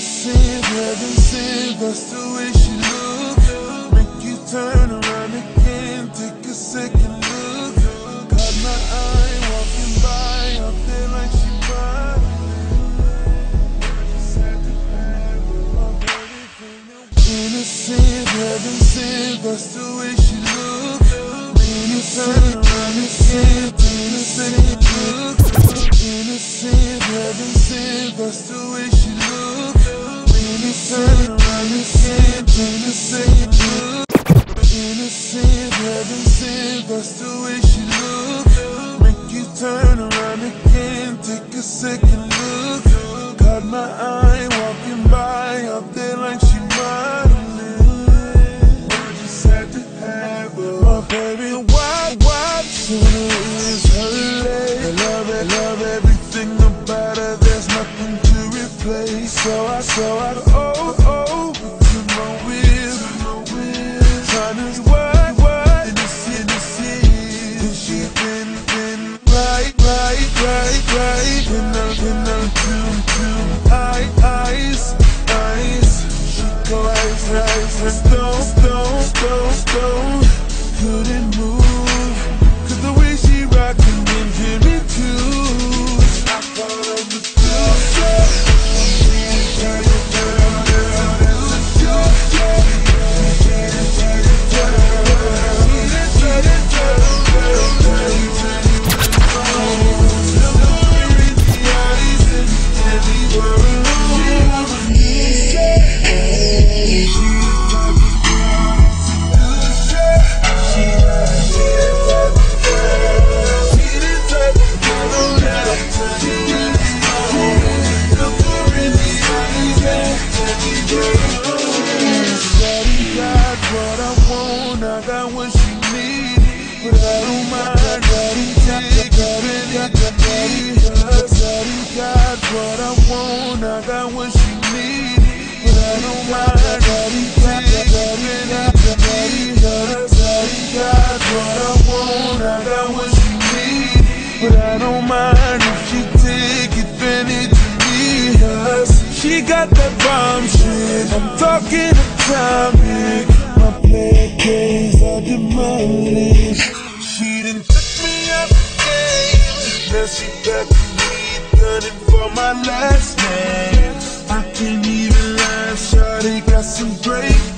Innocent, heaven sent, that's the way she look. Make you turn around again, take a second look. Caught my eye walking by up there like she everything. Innocent, heaven sent, that's the way she look. Make you turn around again, take look. Innocent, heaven sent, that's the way she Heaven sent, that's the way she look. Make you turn around again, take a second look. Caught my eye She got that bomb shit. I'm talking atomic. My play days are demolished. She done took me up game. Now she back to me, gunning for my last name. I can't even lie, Shawty got some break